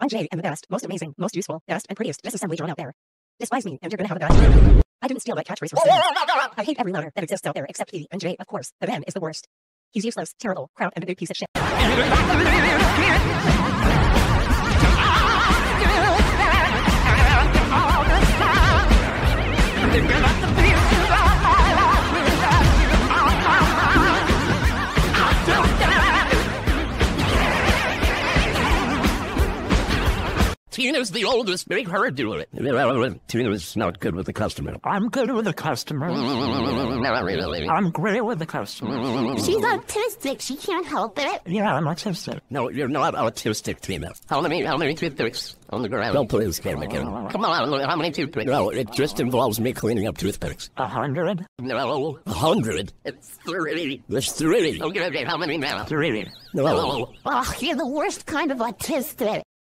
I, J, and the best, most amazing, most useful, best, and prettiest disassembly drone out there. Despise me, and you're gonna have a bad I didn't steal that catchphrase from. I hate every loner that exists out there except he and J, of course. The man is the worst. He's useless, terrible, crowd, and a big piece of shit. Tina's the oldest. Make her do it. Tina's not good with the customer. I'm good with the customer. Not really. I'm great with the customer. She's autistic. She can't help it. Yeah, I'm autistic. No, you're not autistic, Tina. How many, how many toothpicks on the ground? Don't please, Karen McKinnon. Come on, how many toothpicks? No, it just involves me cleaning up toothpicks. A hundred? No, a hundred. It's three. There's three. Okay, okay, how many now? Three. No. Oh, you're the worst kind of autistic.